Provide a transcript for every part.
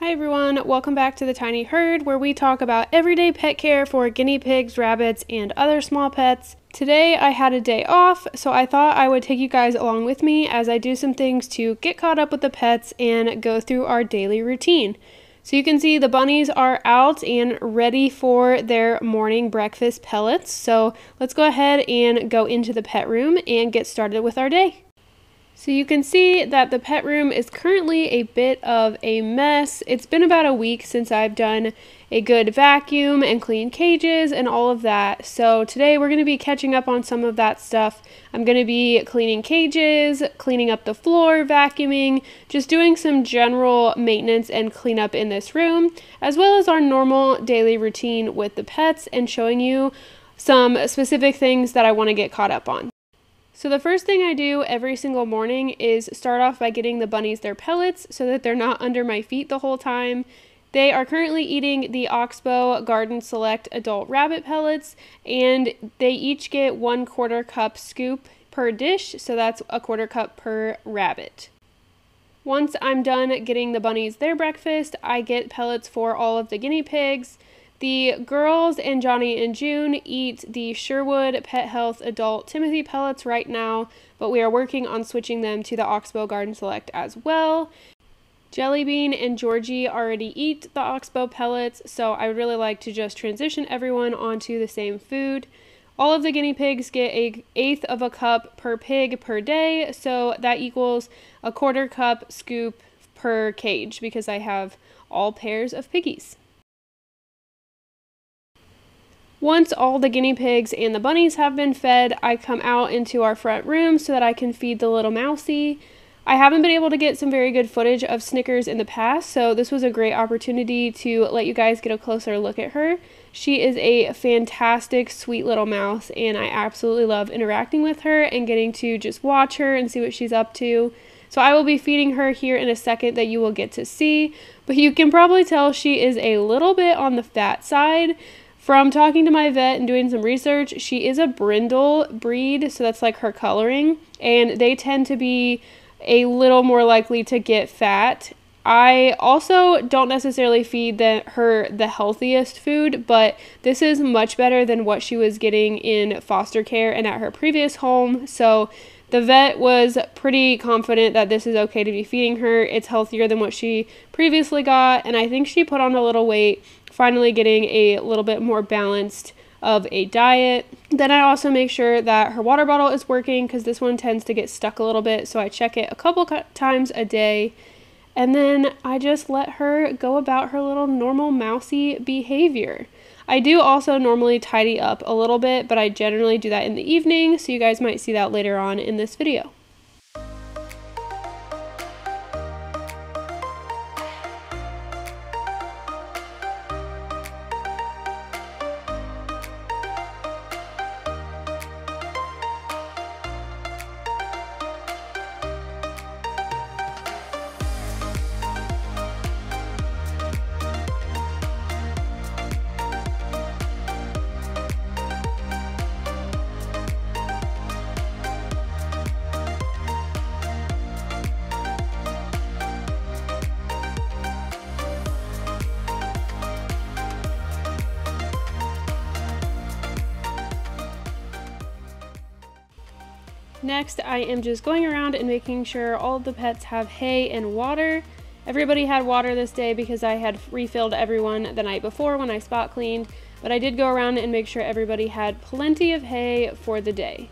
Hi everyone, welcome back to the Tiny Herd where we talk about everyday pet care for guinea pigs, rabbits, and other small pets. Today I had a day off, so I thought I would take you guys along with me as I do some things to get caught up with the pets and go through our daily routine. So you can see the bunnies are out and ready for their morning breakfast pellets. So let's go ahead and go into the pet room and get started with our day. So you can see that the pet room is currently a bit of a mess. It's been about a week since I've done a good vacuum and clean cages and all of that. So today we're going to be catching up on some of that stuff. I'm going to be cleaning cages, cleaning up the floor, vacuuming, just doing some general maintenance and cleanup in this room, as well as our normal daily routine with the pets and showing you some specific things that I want to get caught up on. So the first thing I do every single morning is start off by getting the bunnies their pellets so that they're not under my feet the whole time. They are currently eating the Oxbow Garden Select adult rabbit pellets, and they each get one quarter cup scoop per dish, so that's a quarter cup per rabbit. Once I'm done getting the bunnies their breakfast, I get pellets for all of the guinea pigs. The girls and Johnny and June eat the Sherwood Pet Health Adult Timothy pellets right now, but we are working on switching them to the Oxbow Garden Select as well. Jellybean and Georgie already eat the Oxbow pellets, so I would really like to just transition everyone onto the same food. All of the guinea pigs get a eighth of a cup per pig per day, so that equals a quarter cup scoop per cage because I have all pairs of piggies. Once all the guinea pigs and the bunnies have been fed, I come out into our front room so that I can feed the little mousie. I haven't been able to get some very good footage of Snickers in the past, so this was a great opportunity to let you guys get a closer look at her. She is a fantastic, sweet little mouse, and I absolutely love interacting with her and getting to just watch her and see what she's up to. So I will be feeding her here in a second that you will get to see, but you can probably tell she is a little bit on the fat side. From talking to my vet and doing some research, she is a brindle breed, so that's like her coloring, and they tend to be a little more likely to get fat. I also don't necessarily feed the, her the healthiest food, but this is much better than what she was getting in foster care and at her previous home. So the vet was pretty confident that this is okay to be feeding her. It's healthier than what she previously got, and I think she put on a little weight finally getting a little bit more balanced of a diet. Then I also make sure that her water bottle is working because this one tends to get stuck a little bit, so I check it a couple times a day. And then I just let her go about her little normal mousy behavior. I do also normally tidy up a little bit, but I generally do that in the evening, so you guys might see that later on in this video. Next, I am just going around and making sure all the pets have hay and water. Everybody had water this day because I had refilled everyone the night before when I spot cleaned, but I did go around and make sure everybody had plenty of hay for the day.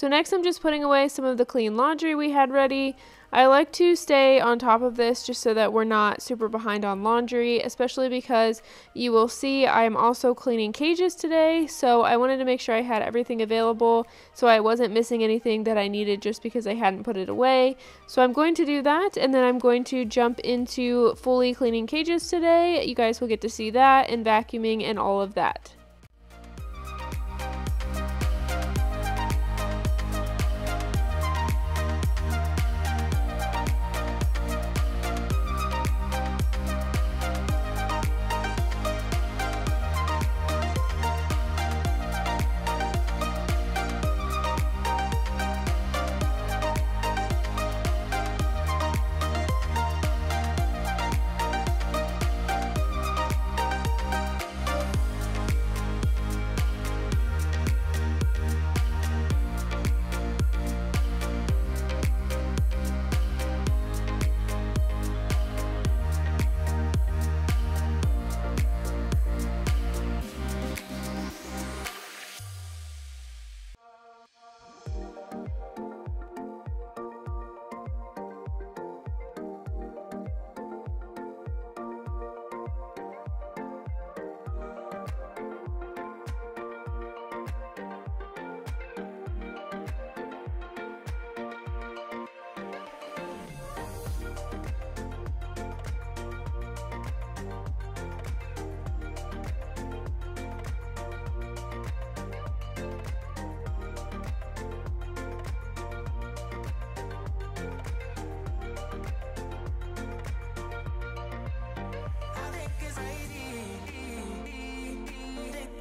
So next I'm just putting away some of the clean laundry we had ready. I like to stay on top of this just so that we're not super behind on laundry, especially because you will see I am also cleaning cages today, so I wanted to make sure I had everything available so I wasn't missing anything that I needed just because I hadn't put it away. So I'm going to do that and then I'm going to jump into fully cleaning cages today. You guys will get to see that and vacuuming and all of that.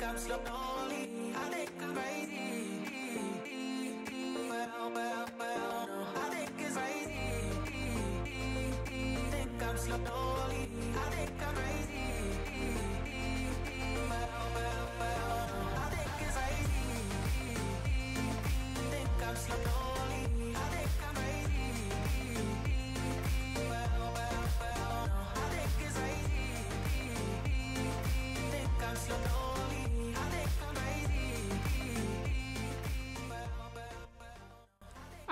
I'm stuck on.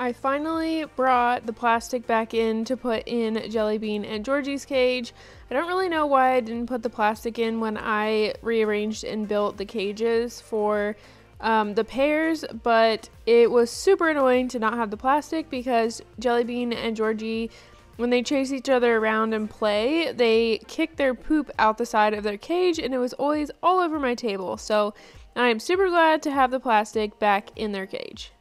I finally brought the plastic back in to put in Jellybean and Georgie's cage. I don't really know why I didn't put the plastic in when I rearranged and built the cages for um, the pairs, but it was super annoying to not have the plastic because Jellybean and Georgie, when they chase each other around and play, they kick their poop out the side of their cage and it was always all over my table. So I am super glad to have the plastic back in their cage.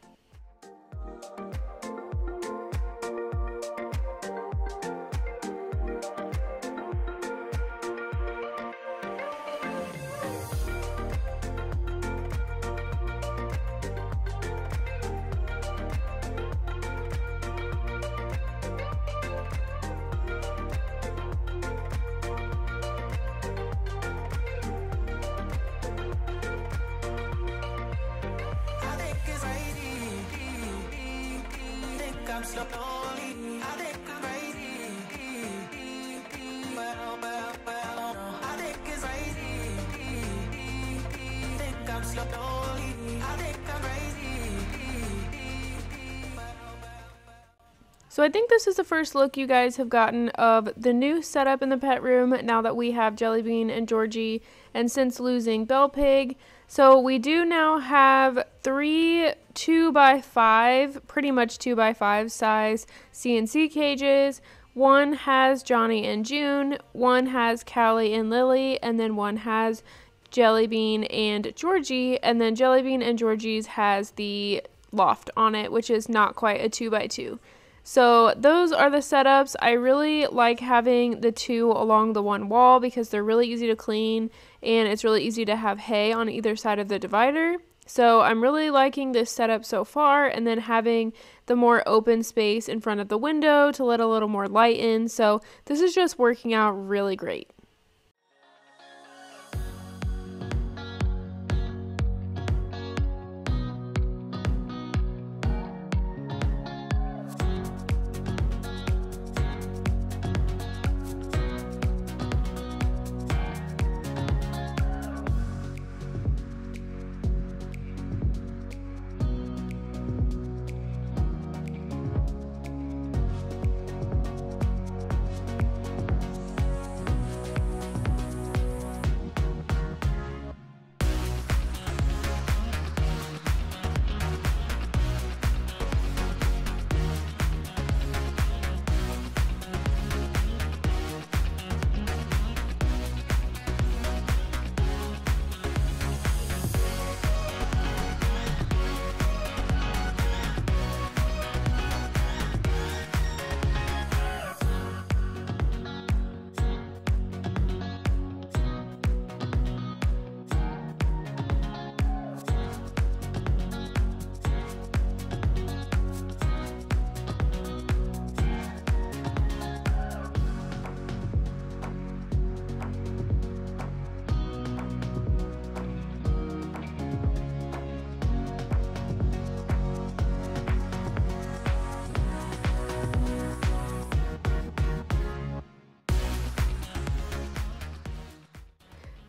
I'm stuck on So I think this is the first look you guys have gotten of the new setup in the pet room now that we have Jellybean and Georgie and since losing Belle Pig. So we do now have three 2 by 5 pretty much 2 by 5 size CNC cages. One has Johnny and June, one has Callie and Lily, and then one has Jellybean and Georgie, and then Jellybean and Georgie's has the loft on it, which is not quite a 2 by 2 so those are the setups. I really like having the two along the one wall because they're really easy to clean and it's really easy to have hay on either side of the divider. So I'm really liking this setup so far and then having the more open space in front of the window to let a little more light in. So this is just working out really great.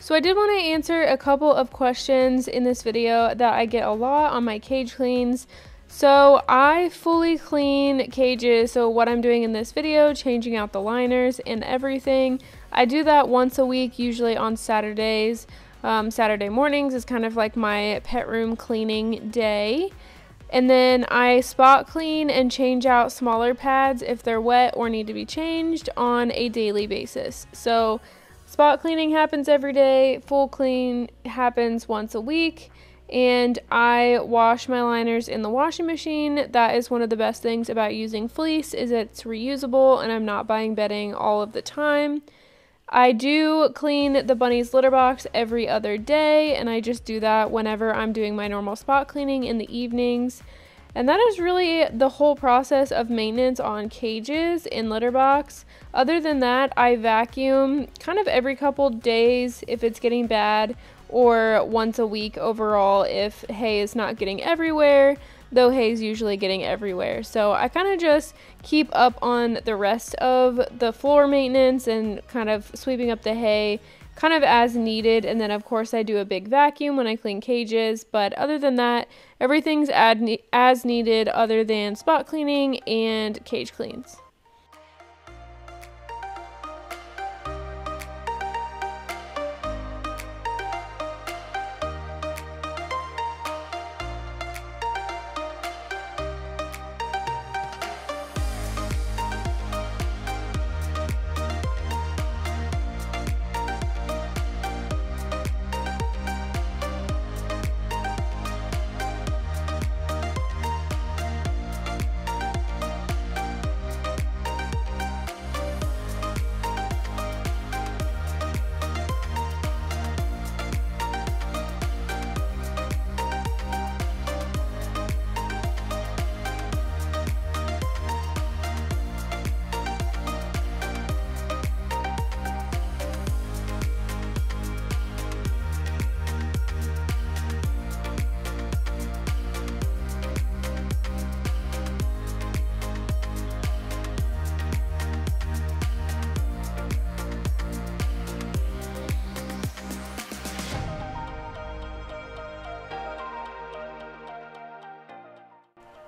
So I did want to answer a couple of questions in this video that I get a lot on my cage cleans. So I fully clean cages, so what I'm doing in this video, changing out the liners and everything, I do that once a week, usually on Saturdays. Um, Saturday mornings is kind of like my pet room cleaning day. And then I spot clean and change out smaller pads if they're wet or need to be changed on a daily basis. So spot cleaning happens every day, full clean happens once a week and I wash my liners in the washing machine. That is one of the best things about using fleece is it's reusable and I'm not buying bedding all of the time. I do clean the bunny's litter box every other day and I just do that whenever I'm doing my normal spot cleaning in the evenings. And that is really the whole process of maintenance on cages in litter box. Other than that, I vacuum kind of every couple days if it's getting bad or once a week overall if hay is not getting everywhere, though hay is usually getting everywhere. So I kind of just keep up on the rest of the floor maintenance and kind of sweeping up the hay kind of as needed and then of course I do a big vacuum when I clean cages but other than that everything's as needed other than spot cleaning and cage cleans.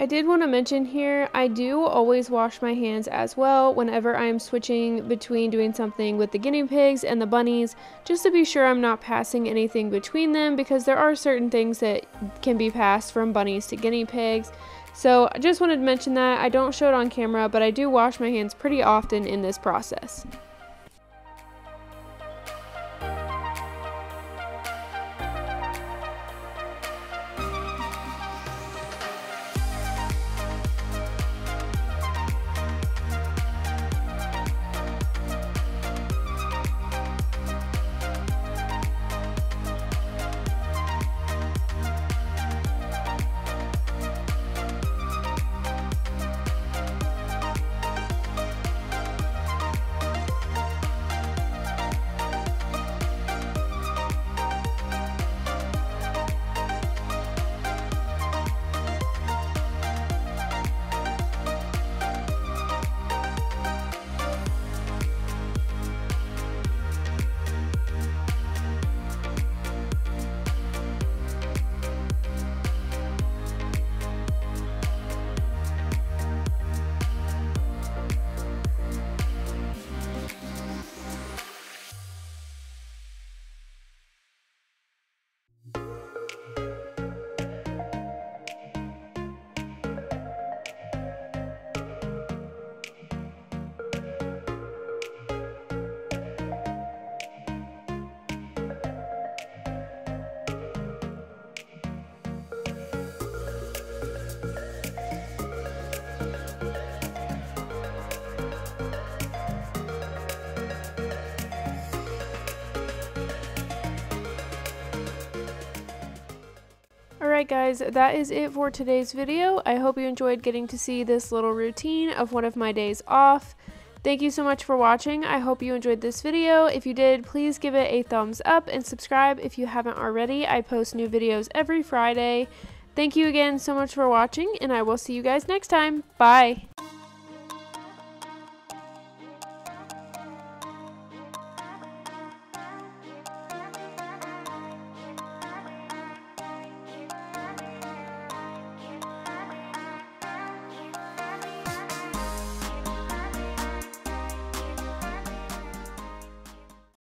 Did want to mention here, I do always wash my hands as well whenever I'm switching between doing something with the guinea pigs and the bunnies, just to be sure I'm not passing anything between them because there are certain things that can be passed from bunnies to guinea pigs. So I just wanted to mention that. I don't show it on camera, but I do wash my hands pretty often in this process. Guys, that is it for today's video. I hope you enjoyed getting to see this little routine of one of my days off. Thank you so much for watching. I hope you enjoyed this video. If you did, please give it a thumbs up and subscribe if you haven't already. I post new videos every Friday. Thank you again so much for watching, and I will see you guys next time. Bye!